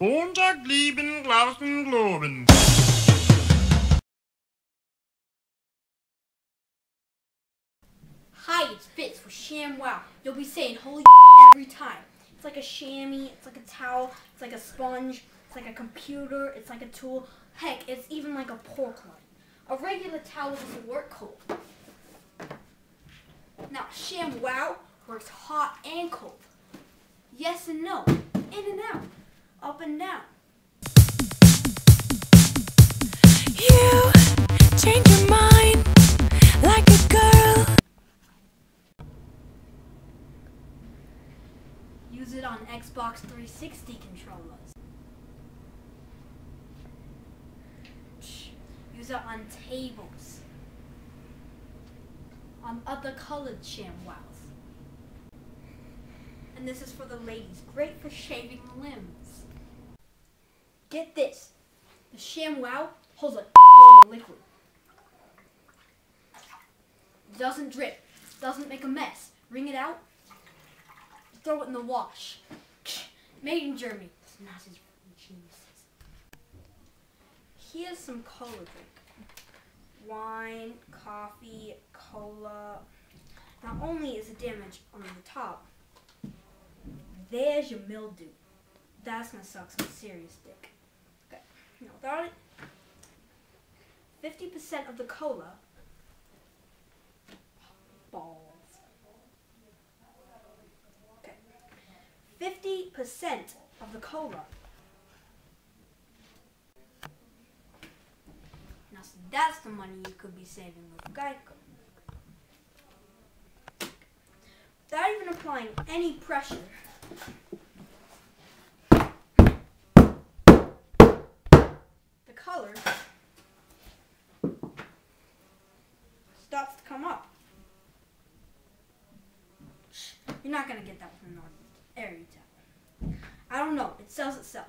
Montag lieben, globen. Hi, it's Fitz for ShamWow. You'll be saying holy every time. It's like a chamois, it's like a towel, it's like a sponge, it's like a computer, it's like a tool. Heck, it's even like a pork loin. A regular towel doesn't work cold. Now, ShamWow works hot and cold. Yes and no, in and out, up and down. You change your mind like a girl. Use it on Xbox 360 controllers. Use it on tables. On other colored ShamWows. And this is for the ladies. Great for shaving limbs. Get this. The ShamWow holds a lot of liquid. Doesn't drip. Doesn't make a mess. Wring it out. Throw it in the wash. Made in Germany. Nazis geniuses. Here's some cola drink. Wine, coffee, cola. Not only is it damage on the top, there's your mildew. That's gonna suck some serious dick. Now without it, 50% of the cola balls. Okay. 50% of the cola. Now, so that's the money you could be saving with Geico. Without even applying any pressure. You're not gonna get that with an ordinary towel. I don't know. It sells itself.